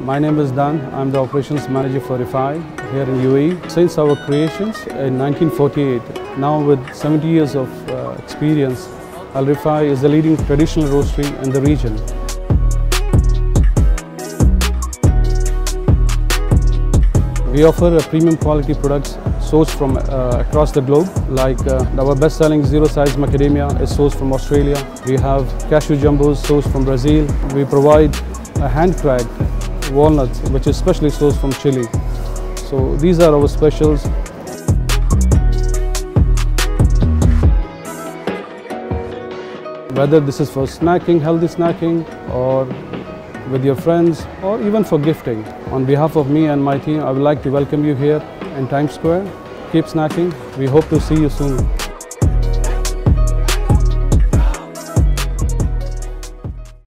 My name is Dan. I'm the operations manager for Rifai here in UAE. Since our creations in 1948, now with 70 years of uh, experience, Al is the leading traditional roastery in the region. We offer premium quality products sourced from uh, across the globe. Like uh, our best-selling zero-size macadamia is sourced from Australia. We have cashew jumbos sourced from Brazil. We provide a hand-cracked walnuts, which is specially sourced from Chile. So these are our specials. Whether this is for snacking, healthy snacking, or with your friends, or even for gifting. On behalf of me and my team, I would like to welcome you here in Times Square. Keep snacking. We hope to see you soon.